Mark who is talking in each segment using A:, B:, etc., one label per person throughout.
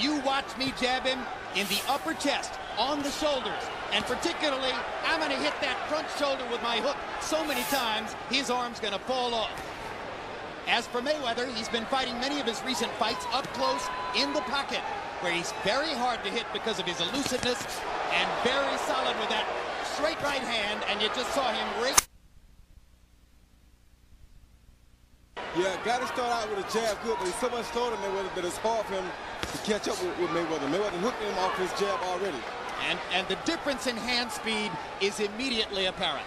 A: You watch me jab him in the upper chest, on the shoulders, and particularly, I'm going to hit that front shoulder with my hook so many times, his arm's going to fall off. As for Mayweather, he's been fighting many of his recent fights up close in the pocket, where he's very hard to hit because of his elusiveness and very solid with that straight right hand, and you just saw him.
B: Yeah, got to start out with a jab good, but he's so much slower than Mayweather that it's hard for him to catch up with, with Mayweather. Mayweather hooked him off his jab already.
A: And, and the difference in hand speed is immediately apparent.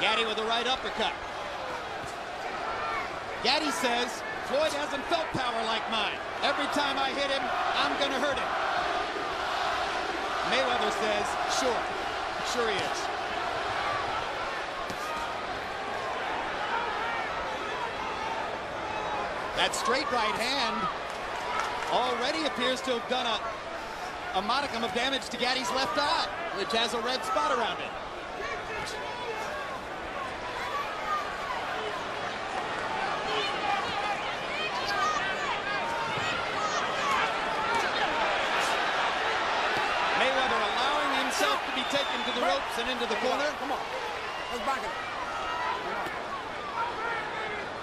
A: Gatti with a right uppercut. Gatti says, Floyd hasn't felt power like mine. Every time I hit him, I'm going to hurt him. Mayweather says, sure, sure he is. That straight right hand already appears to have done a, a modicum of damage to Gatti's left eye, which has a red spot around it. Mayweather allowing himself to be taken to the ropes and into the corner.
C: Come on. Let's back it.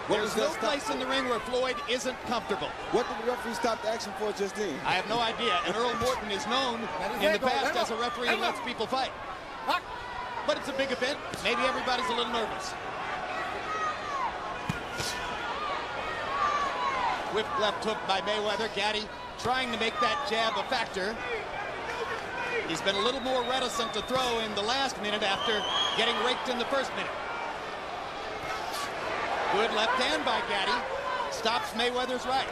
B: What
A: There's no
B: that stop
A: place in the ring where Floyd isn't comfortable.
B: What did the referee stop the action for just then?
A: I have no idea. And Earl Morton is known in the past as a referee who lets people fight. But it's a big event. Maybe everybody's a little nervous. Whip left hook by Mayweather. Gatti trying to make that jab a factor. He's been a little more reticent to throw in the last minute after getting raked in the first minute. Good left hand by Gatti. Stops Mayweather's right.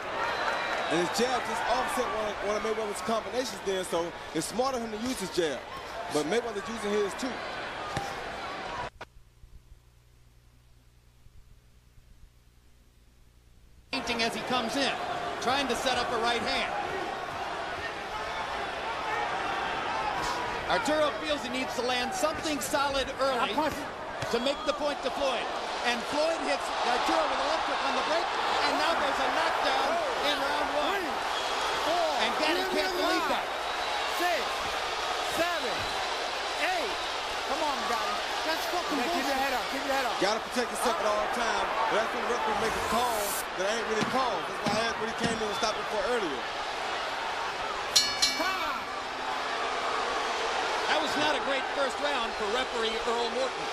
B: And his jab just offset one of, one of Mayweather's combinations there, so it's smarter of him to use his jab. But Mayweather's using his too.
A: Painting as he comes in, trying to set up a right hand. Arturo feels he needs to land something solid early to make the point to Floyd. And Floyd hits Arturo with a left hook on the break, and now there's a knockdown in round one. And Gatti can't believe that.
C: Six, seven, eight. Come on, Gatti. That's fucking
D: Yeah, keep your head up. Keep your head up.
B: Got to protect yourself at all times. But that's when the referee make a call that ain't really called. That's why I asked what he came in and stopped it for earlier.
A: That was not a great first round for referee Earl Morton.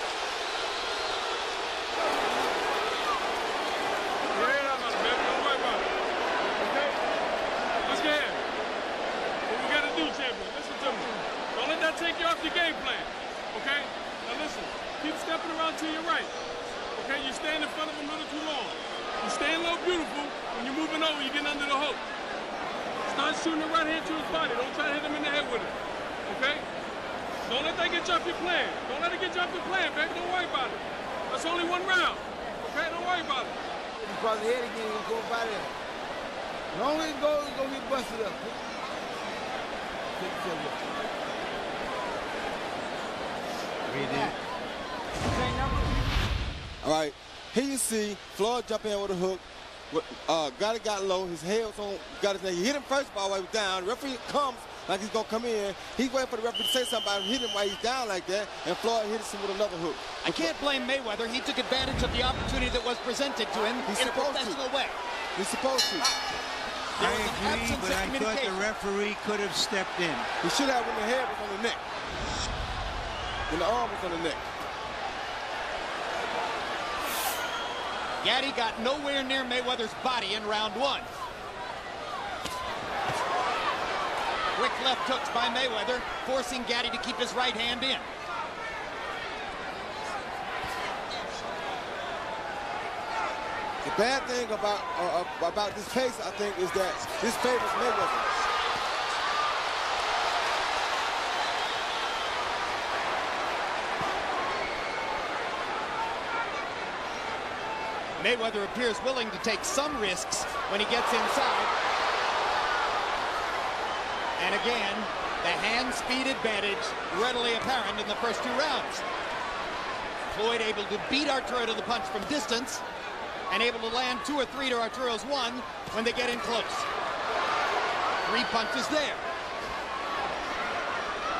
E: Your head up, man. Don't worry about it. Okay? Let's get it. What we gotta do, champion, listen to me. That take you off your game plan. Okay? Now listen, keep stepping around to your right. Okay? You stand in front of him a little too long. You stand low beautiful. When you're moving over, you're getting under the hook. Start shooting the right hand to his body. Don't try to hit him in the head with it. Okay? Don't let that get you off your plan. Don't let it get you off your plan, baby. Don't worry about it. That's only one round. Okay? Don't worry about it.
D: If you cross the head again, to go by there. Long as it goes, it's going to get busted up. Take yourself up.
B: All right. Here you see Floyd jump in with a hook. With- Uh, Gatti got low. His head was on Gatti's neck. He hit him first ball while he was down. referee comes like he's going to come in. He's waiting for the referee to say something about him. Hit him while he's down like that. And Floyd hits him with another hook.
A: I can't blame Mayweather. He took advantage of the opportunity that was presented to him
B: He's
A: in a
B: supposed to.
A: professional way.
B: He's supposed to.
A: There
F: I
A: was an
F: agree,
A: absence
F: but
A: of
F: I thought the referee could have stepped in.
B: He should have when the head was on the neck. And the arm was on the neck.
A: Gatti got nowhere near Mayweather's body in round one. Quick left hooks by Mayweather, forcing Gatti to keep his right hand in.
B: The bad thing about uh, uh, about this pace, I think, is that this favors Mayweather.
A: Mayweather appears willing to take some risks when he gets inside. And again, the hand speed advantage readily apparent in the first two rounds. Floyd able to beat Arturo to the punch from distance and able to land two or three to Arturo's one when they get in close. Three punches there.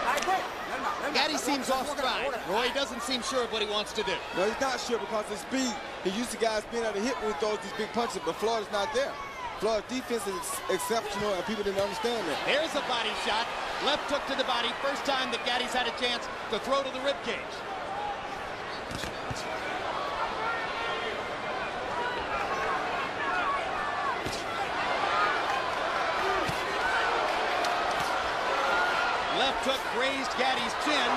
C: All right, great. Let him out, let him out. Gatti
A: seems off
C: let's walk it out,
A: stride.
C: walk it out.
A: Roy doesn't seem sure of what he wants to do.
B: No, he's not sure because of speed. He used to guys being able to hit when he throws these big punches, but Floyd's not there. Floyd's defense is ex- exceptional, and people didn't understand that.
A: There's a body shot. Left hook to the body. First time that Gatti's had a chance to throw to the rib cage. Left hook grazed Gatti's chin.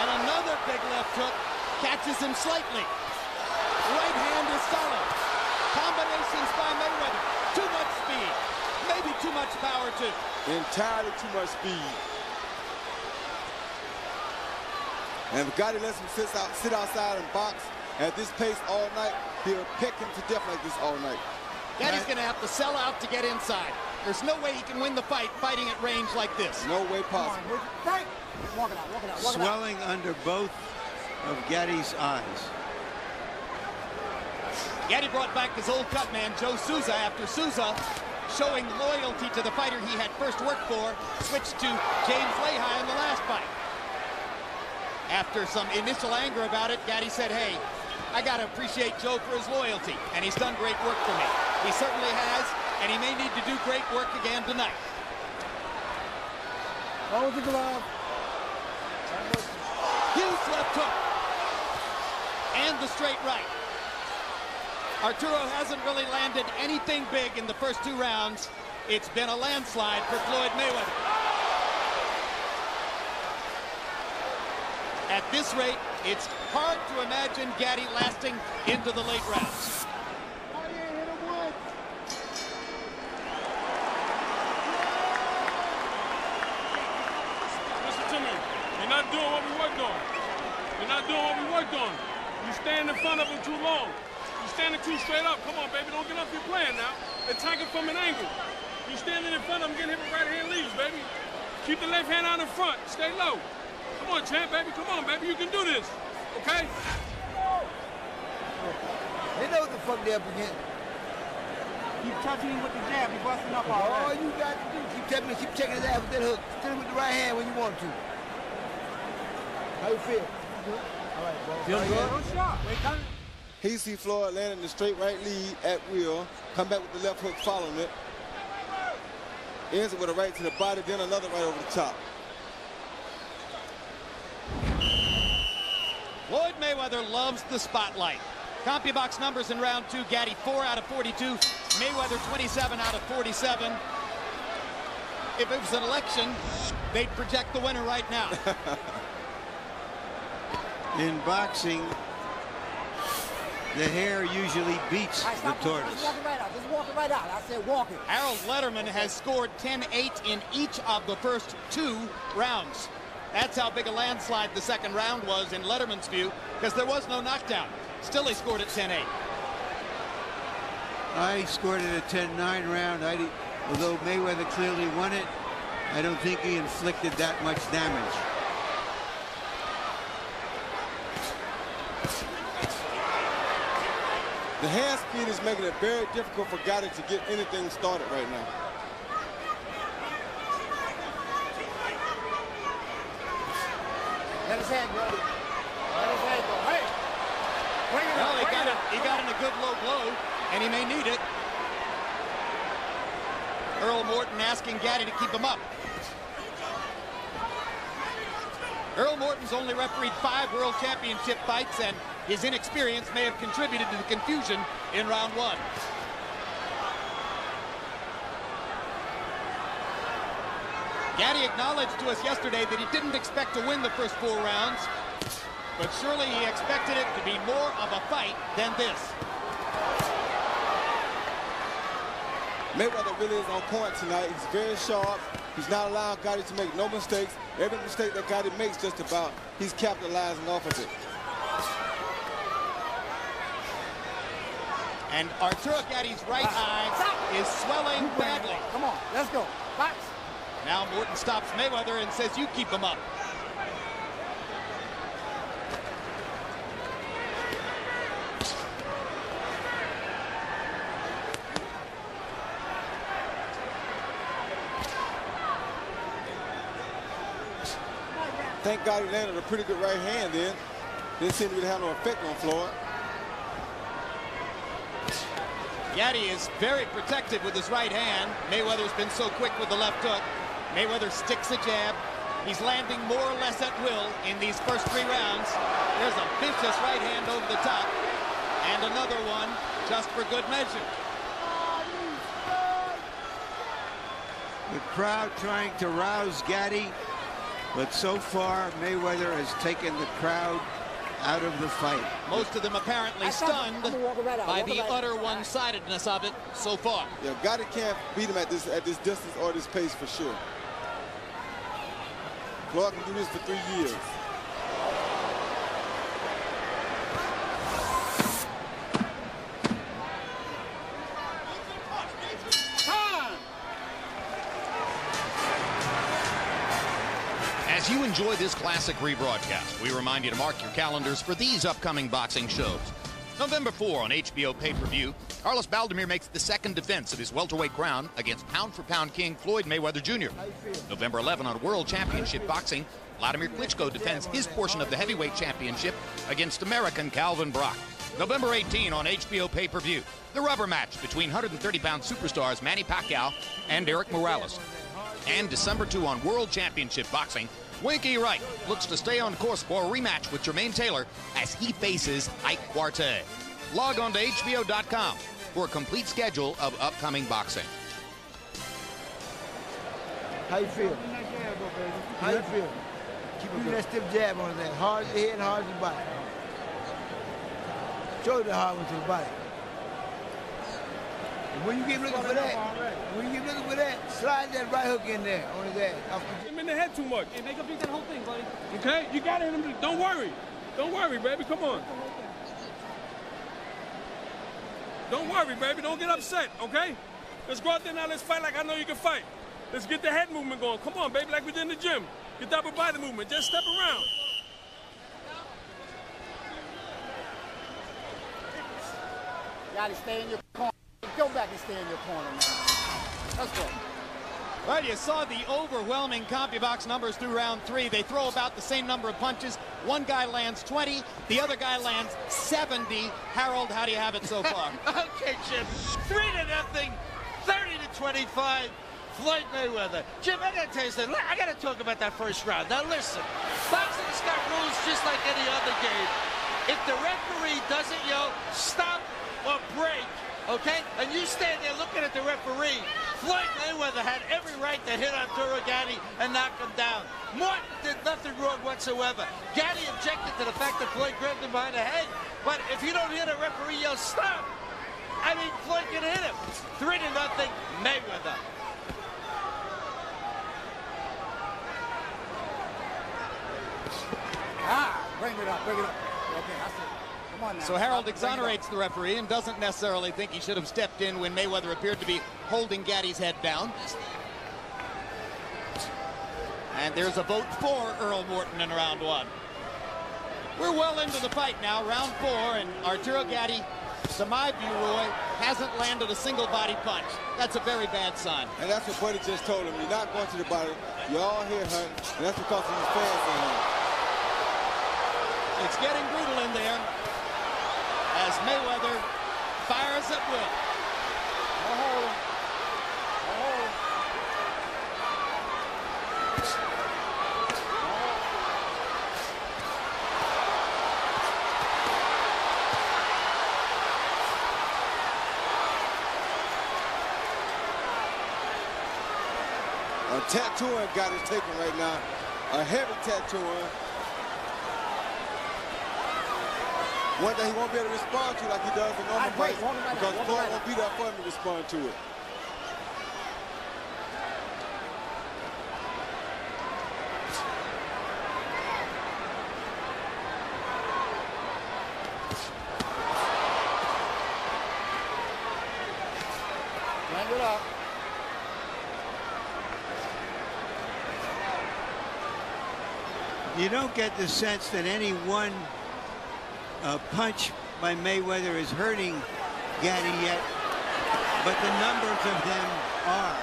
A: And another big left hook catches him slightly. Right hand is solid. Combinations by Mayweather. Too much speed. Maybe too much power, too.
B: Entirely too much speed. And if Gatti lets him sit, out, sit outside and box at this pace all night, he'll peck him to death like this all night.
A: Gatti's going to have to sell out to get inside. There's no way he can win the fight fighting at range like this.
B: No way
C: Come on,
B: possible.
C: Frank. Walk it out, walk it out, walk it out.
F: Swelling under both of Gatti's eyes.
A: Gatti brought back his old cut man, Joe Souza, after Souza, showing loyalty to the fighter he had first worked for, switched to James Lehi in the last fight. After some initial anger about it, Gatti said, hey, I got to appreciate Joe for his loyalty, and he's done great work for me. He certainly has, and he may need to do great work again tonight.
C: Hold the glove.
A: Huge left hook. And the straight right. Arturo hasn't really landed anything big in the first two rounds. It's been a landslide for Floyd Mayweather. At this rate, it's hard to imagine Gatti lasting into the late rounds.
E: Listen to me. You're not doing what we worked on. You're not doing what we worked on. You stand in front of him too long. You standing too straight up. Come on, baby. Don't get off your plan now. Attack it from an angle. You're standing in front of him, getting hit with right hand leads, baby. Keep the left hand out in front. Stay low. Come on, champ, baby. Come on, baby. You can do this. Okay?
D: They know what the fuck they're up against.
C: Keep touching him with the jab. You're busting up all
D: All
C: right.
D: you got to do, keep tapping, keep checking his ass with that hook. Hit him with the right hand when you want to. How you feel? All right, bro.
C: Feel
D: All
C: good?
D: right,
C: Good shot. Wait, come.
B: He see Floyd landing the straight right lead at will, come back with the left hook following it. Ends it with a right to the body, then another right over the top.
A: Floyd Mayweather loves the spotlight. CompuBox numbers in round two, Gatti 4 out of 42, Mayweather 27 out of 47. If it was an election, they'd project the winner right now.
F: In boxing, the hare usually beats
C: All right,
F: the
C: stop. Just
F: tortoise.
C: walk right out. Just walk it right out. I said walk it.
A: Harold Lederman has scored 10-8 in each of the first two rounds. That's how big a landslide the second round was in Lederman's view, because there was no knockdown. Still, he scored at 10-8.
F: I scored it a 10-9 round. I, although Mayweather clearly won it, I don't think he inflicted that much damage.
B: The hand speed is making it very difficult for Gatti to get anything started right now.
C: Let his hand go. Let his hand go. Hey. Bring it
A: Well,
C: up.
A: he
C: Bring
A: got
C: it
A: it.
C: up.
A: He got in a good low blow, and he may need it. Earl Morton asking Gatti to keep him up. Earl Morton's only refereed five World Championship fights, and his inexperience may have contributed to the confusion in round one. Gatti acknowledged to us yesterday that he didn't expect to win the first four rounds, but surely he expected it to be more of a fight than this.
B: Mayweather really is on point tonight. He's very sharp. He's not allowing Gatti to make no mistakes. Every mistake that Gatti makes just about, he's capitalizing off of it.
A: And Arturo Gatti's right ah. eye is swelling badly.
C: Come on, let's go. Box.
A: Now Morton stops Mayweather and says, you keep him up.
B: Thank God he landed a pretty good right hand then. Didn't seem to have no effect on Floyd.
A: Gatti is very protected with his right hand. Mayweather's been so quick with the left hook. Mayweather sticks a jab. He's landing more or less at will in these first three rounds. There's a vicious right hand over the top. And another one just for good measure.
F: The crowd trying to rouse Gatti, but so far Mayweather has taken the crowd out of the fight.
A: Most of them apparently stunned by the utter one-sidedness of it so far.
B: Yeah, Gatti can't beat him at this at this distance or this pace for sure. Clark can do this for three years.
A: This classic rebroadcast, we remind you to mark your calendars for these upcoming boxing shows. November 4 on HBO pay-per-view, Carlos Baldomir makes the second defense of his welterweight crown against pound-for-pound king Floyd Mayweather Jr. November 11 on World Championship Boxing, Vladimir Klitschko defends his portion of the heavyweight championship against American Calvin Brock. November 18 on HBO pay-per-view, the rubber match between 130-pound superstars Manny Pacquiao and Erik Morales. And December 2 on World Championship Boxing, Winky Wright looks to stay on course for a rematch with Jermaine Taylor as he faces Ike Quartey. Log on to HBO.com for a complete schedule of upcoming boxing.
D: How you feel? How you feel? Keep that stiff jab on that. Hard to the head, hard to the body. Show the hard one to the body. And when you get looking for that, when you get looking for that, slide that right hook in there on his ass. Off the-
E: Hit him in the head too much.
C: Hey, make him beat that whole thing, buddy.
E: Okay? You got it. him. Don't worry. Don't worry, baby. Come on. Don't worry, baby. Don't get upset, okay? Let's go out there now. Let's fight like I know you can fight. Let's get the head movement going. Come on, baby, like we did in the gym. Get that upper body movement. Just step around.
C: Gotta stay in your corner. Go back and stay in your corner, man. Let's go.
A: Well, you saw the overwhelming CompuBox numbers through round three. They throw about the same number of punches. One guy lands 20, the other guy lands 70. Harold, how do you have it so far?
G: Okay, Jim. Three to nothing, 30 to 25. Floyd Mayweather. Jim, I gotta tell you something. I gotta talk about that first round. Now listen, boxing's got rules just like any other game. If the referee doesn't yell stop or break, okay, and you stand there looking at the referee, Floyd Mayweather had every right to hit Arturo Gatti and knock him down. Morton did nothing wrong whatsoever. Gatti objected to the fact that Floyd grabbed him behind the head, but if you don't hear the referee yell stop, I mean, Floyd can hit him. Three to nothing, Mayweather.
C: Ah, bring it up, bring it up. Okay. Come on now.
A: So Harold
C: Bring
A: exonerates the referee and doesn't necessarily think he should have stepped in when Mayweather appeared to be holding Gatti's head down. And there's a vote for Earl Morton in round one. We're well into the fight now, round four, and Arturo Gatti, to my view, Roy, hasn't landed a single body punch. That's a very bad sign.
B: And that's what Buddy just told him. You're not going to the body. You're all here hunting, and that's because of these fans in here.
A: It's getting brutal in there as Mayweather fires at will.
B: A tattooing got his taken right now. A heavy tattooing. One that he won't be able to respond to like he does in normal
C: All right,
B: fights
C: right
B: because
C: out, walk
B: Floyd
C: right
B: won't be there for him to respond to it.
C: Bring it up.
F: You don't get the sense that any one uh, punch by Mayweather is hurting Gatti yet, but the numbers of them are.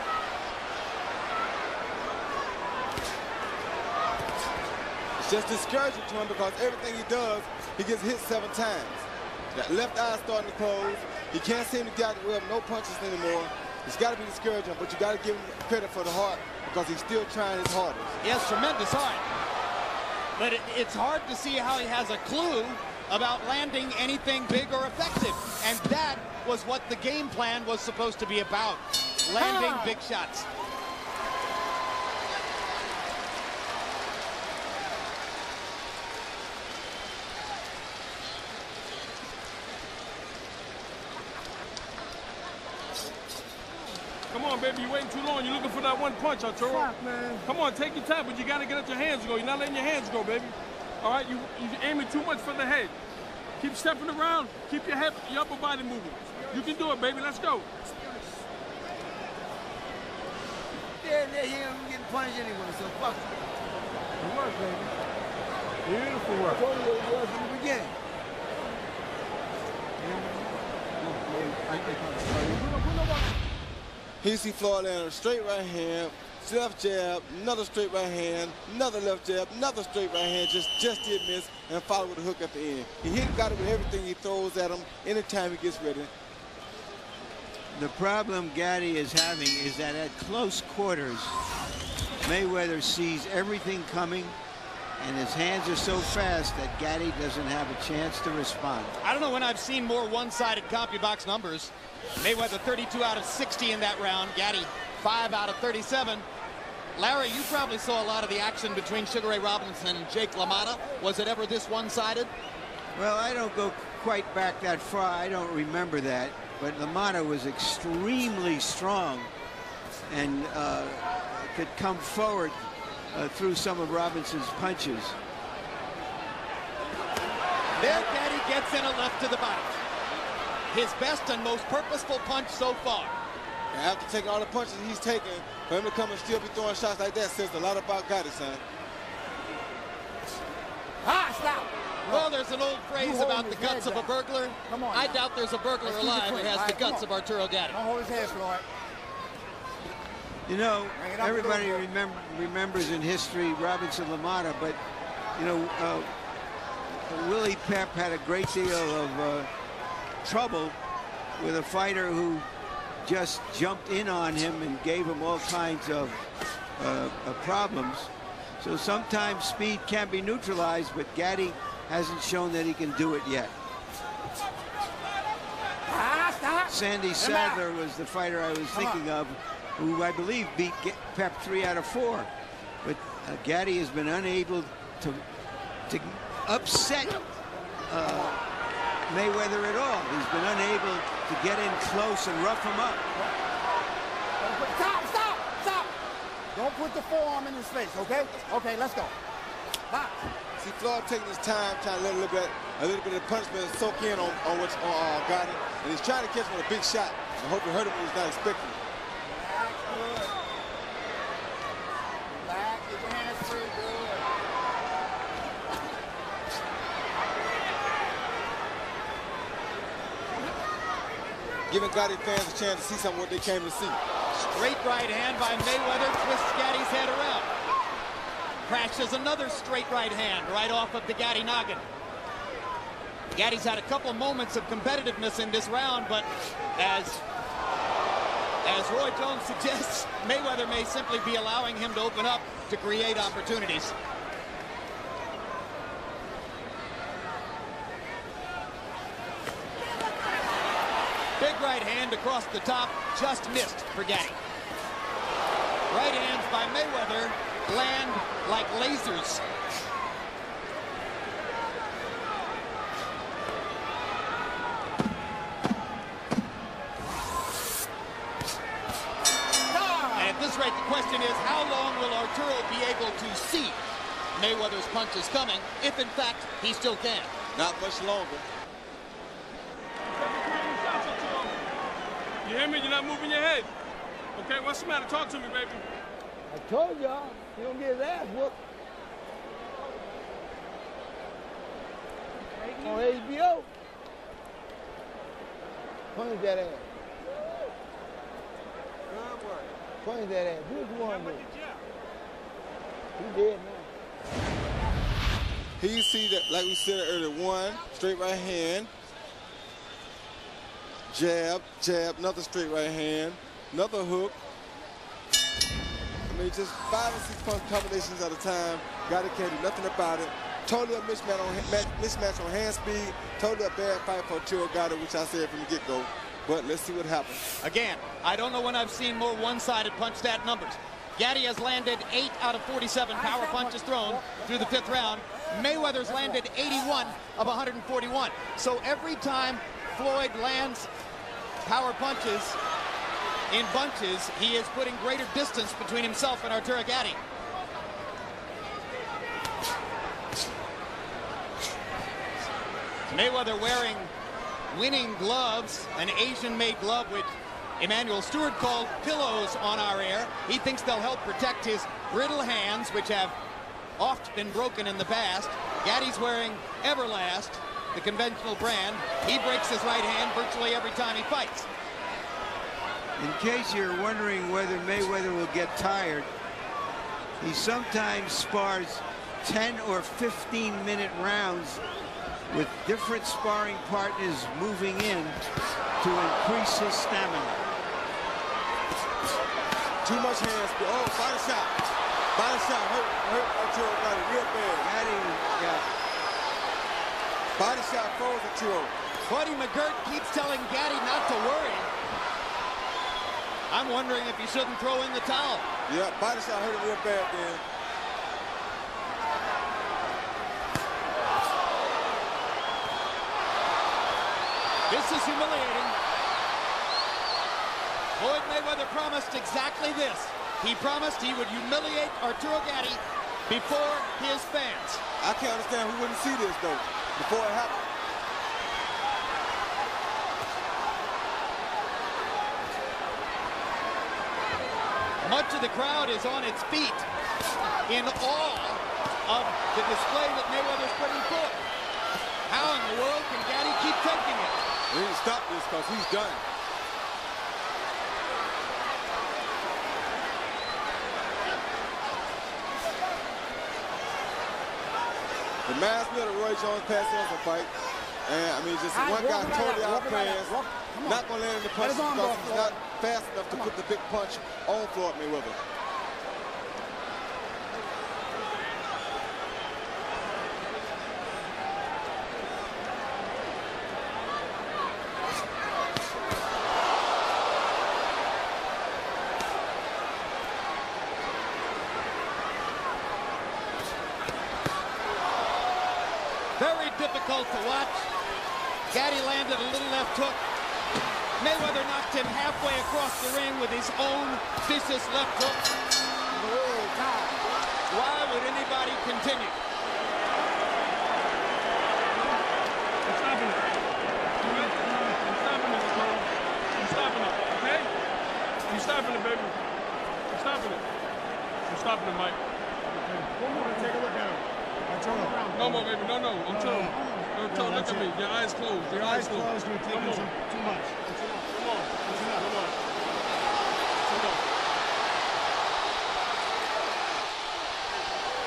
B: It's just discouraging to him because everything he does, he gets hit seven times. That left eye starting to close. He can't seem to get out the web, no punches anymore. It's got to be discouraging, but you got to give him credit for the heart because he's still trying his hardest.
A: He has tremendous heart. But it, it's hard to see how he has a clue about landing anything big or effective. And that was what the game plan was supposed to be about, landing
C: Ah.
A: big shots.
E: Come on, baby. You're waiting too long. You're looking for that one punch, Arturo.
D: Fuck, man.
E: Come on, take your time, but you got to get out your hands go. You're not letting your hands go, baby. All right, you, you're aiming too much for the head. Keep stepping around. Keep your head, your upper body moving. You can do it, baby. Let's go.
D: Yeah, yeah, he ain't getting punched anyway, so fuck it. Good work, baby. Beautiful work. I told you what it was from the beginning.
B: Here you see Floyd land a straight right hand, left jab, another straight right hand, another left jab, another straight right hand, just just did miss, and follow with a hook at the end. He hit Gatti with everything he throws at him anytime he gets ready.
F: The problem Gatti is having is that at close quarters, Mayweather sees everything coming, and his hands are so fast that Gatti doesn't have a chance to respond.
A: I don't know when I've seen more one-sided CompuBox numbers. Mayweather 32 out of 60 in that round. Gatti 5 out of 37. Larry, you probably saw a lot of the action between Sugar Ray Robinson and Jake LaMotta. Was it ever this one-sided?
F: Well, I don't go quite back that far. I don't remember that. But LaMotta was extremely strong and uh, could come forward uh, through some of Robinson's punches.
A: There, Gatti gets in a left to the body. His best and most purposeful punch so far.
B: And after taking all the punches he's taken, for him to come and still be throwing shots like that says a lot about Gatti, son.
C: Ah, stop.
A: Well, there's an old phrase about the guts
C: head
A: of a burglar.
C: Come on
A: I
C: now.
A: doubt there's a burglar
C: Let's
A: alive who has
C: All
A: the guts of Arturo Gatti.
C: Don't hold his head, Floyd.
F: You know,
C: Bring it up a
F: everybody remember, remembers in history Robinson LaMotta, but, you know, uh, Willie Pep had a great deal of uh, trouble with a fighter who just jumped in on him and gave him all kinds of uh, uh, problems. So sometimes speed can be neutralized, but Gatti hasn't shown that he can do it yet. Sandy Saddler was the fighter I was thinking of, who I believe beat Pep three out of four. But uh, Gatti has been unable to to upset uh, Mayweather at all. He's been unable to get in close and rough him up.
C: Stop, stop, stop. Don't put the forearm in his face, okay? Okay, let's go. Box.
B: See Floyd taking his time, trying to let a little bit, a little bit of punishment soak in on, on what on uh, Gatti, and he's trying to catch him with a big shot. I hope it hurt him when he's not expecting. it.
C: Relax, good. Relax, get your hands free, good.
B: Giving Gatti fans a chance to see something what they came to see.
A: Straight right hand by Mayweather twists Gatti's head around. Crashes another straight right hand right off of the Gatti noggin. Gatti's had a couple moments of competitiveness in this round, but as as Roy Jones suggests, Mayweather may simply be allowing him to open up to create opportunities. Big right hand across the top, just missed for Gatti. Right hands by Mayweather land like lasers. And at this rate, the question is, how long will Arturo be able to see Mayweather's punches coming, if in fact he still can?
B: Not much longer.
E: You hear me? You're not moving your head. Okay, what's the matter? Talk to me, baby.
D: I told y'all, he don't get his ass whooped. On HBO. Punish that ass. Punish that ass. Do what you want to. He dead now.
B: He see that, like we said earlier, one straight right hand, jab, jab, another straight right hand, another hook. I mean, just five or six punch combinations at a time. Gatti can't do nothing about it. Totally a mismatch on, mismatch on hand speed. Totally a bad fight for Gatti, which I said from the get-go. But let's see what happens.
A: Again, I don't know when I've seen more one-sided punch stat numbers. Gatti has landed 8 out of 47 power punches thrown through the fifth round. Mayweather's landed 81 of 141. So every time Floyd lands power punches in bunches, he is putting greater distance between himself and Arturo Gatti. Mayweather wearing winning gloves, an Asian-made glove which Emanuel Steward called pillows on our air. He thinks they'll help protect his brittle hands, which have oft been broken in the past. Gatti's wearing Everlast, the conventional brand. He breaks his right hand virtually every time he fights.
F: In case you're wondering whether Mayweather will get tired, he sometimes spars 10 or 15 minute rounds with different sparring partners moving in to increase his stamina.
B: Too much hands. speed. Oh, body shot. Body shot hurt, hurt Arturo Gatti real bad.
F: Gatti got
B: Body shot froze Arturo.
A: Buddy McGirt keeps telling Gatti not to worry. I'm wondering if he shouldn't throw in the towel.
B: Yeah, body shot hurt him real bad then.
A: This is humiliating. Floyd Mayweather promised exactly this. He promised he would humiliate Arturo Gatti before his fans.
B: I can't understand who wouldn't see this, though, before it happened.
A: Much of the crowd is on its feet in awe of the display that Mayweather's putting forth. How in the world can Gatti keep taking it?
B: We need to stop this because he's done. The mass middle Roy Jones passed on the fight. And I mean, just
C: right,
B: one guy
C: walk him right
B: totally
C: out, walk him right out, walk- come.
B: Not gonna land in the
C: Let
B: punches because he's not fast enough to put the big punch on Floyd Mayweather.
A: Very difficult to watch. Gatti landed a little left hook. Mayweather knocked him halfway across the ring with his own vicious left hook. Why would anybody continue?
E: I'm stopping it. All right? I'm stopping it, Nicole. I'm stopping it, okay? I'm stopping it, baby. I'm stopping it. I'm stopping it, Mike.
C: One more to take a look at him. Arturo.
E: No more, baby. No, no. I'm telling you. No, tell, uh-huh. look
C: that's
E: at me. Your eyes closed. Your,
C: Your eyes closed, you're taking some, too much.
E: Come on. Come on. Come on.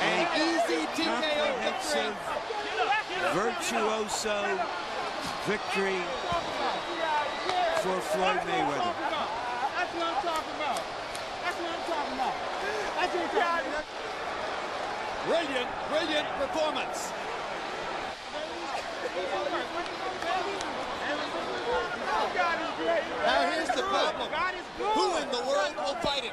A: An easy TKO victory.
F: Comprehensive, virtuoso victory for Floyd Mayweather.
C: That's what I'm talking about. That's what I'm talking about. That's what I'm talking about.
A: Brilliant, brilliant performance. Now here's the problem. Who in the world will fight him?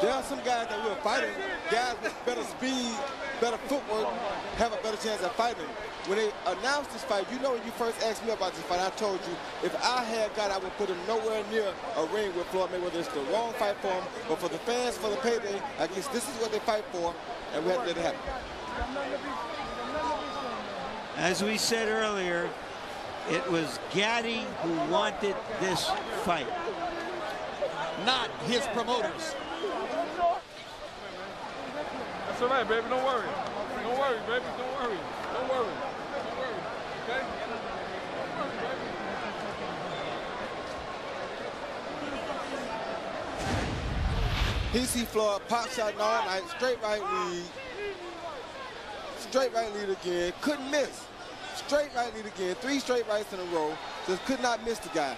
B: There are some guys that will fight him. Guys with better speed, better footwork, have a better chance at fighting. When they announced this fight, you know when you first asked me about this fight, I told you if I had got, I would put him nowhere near a ring with Floyd Mayweather. It's the wrong fight for him, but for the fans, for the payday, I guess this is what they fight for, and we have to let it happen.
F: As we said earlier, it was Gatti who wanted this fight.
A: Not his promoters.
E: That's all right, baby. Don't worry. Don't worry, baby. Don't worry. Don't worry. Don't worry. Okay?
B: See Floyd pop shot all night, straight right lead, straight right lead again. Couldn't miss. Straight right lead again. Three straight rights in a row. Just could not miss the guy.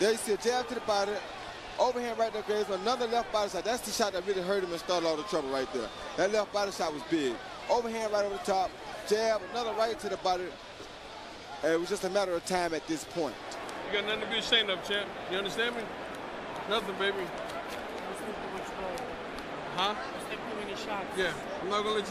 B: There you see a jab to the body. Overhand right there, Graves. Another left body shot. That's the shot that really hurt him and started all the trouble right there. That left body shot was big. Overhand right over the top. Jab, another right to the body. And it was just a matter of time at this point.
E: You got nothing to be ashamed of, champ. You understand me? Nothing, baby. Huh? Yeah, I'm not gonna let you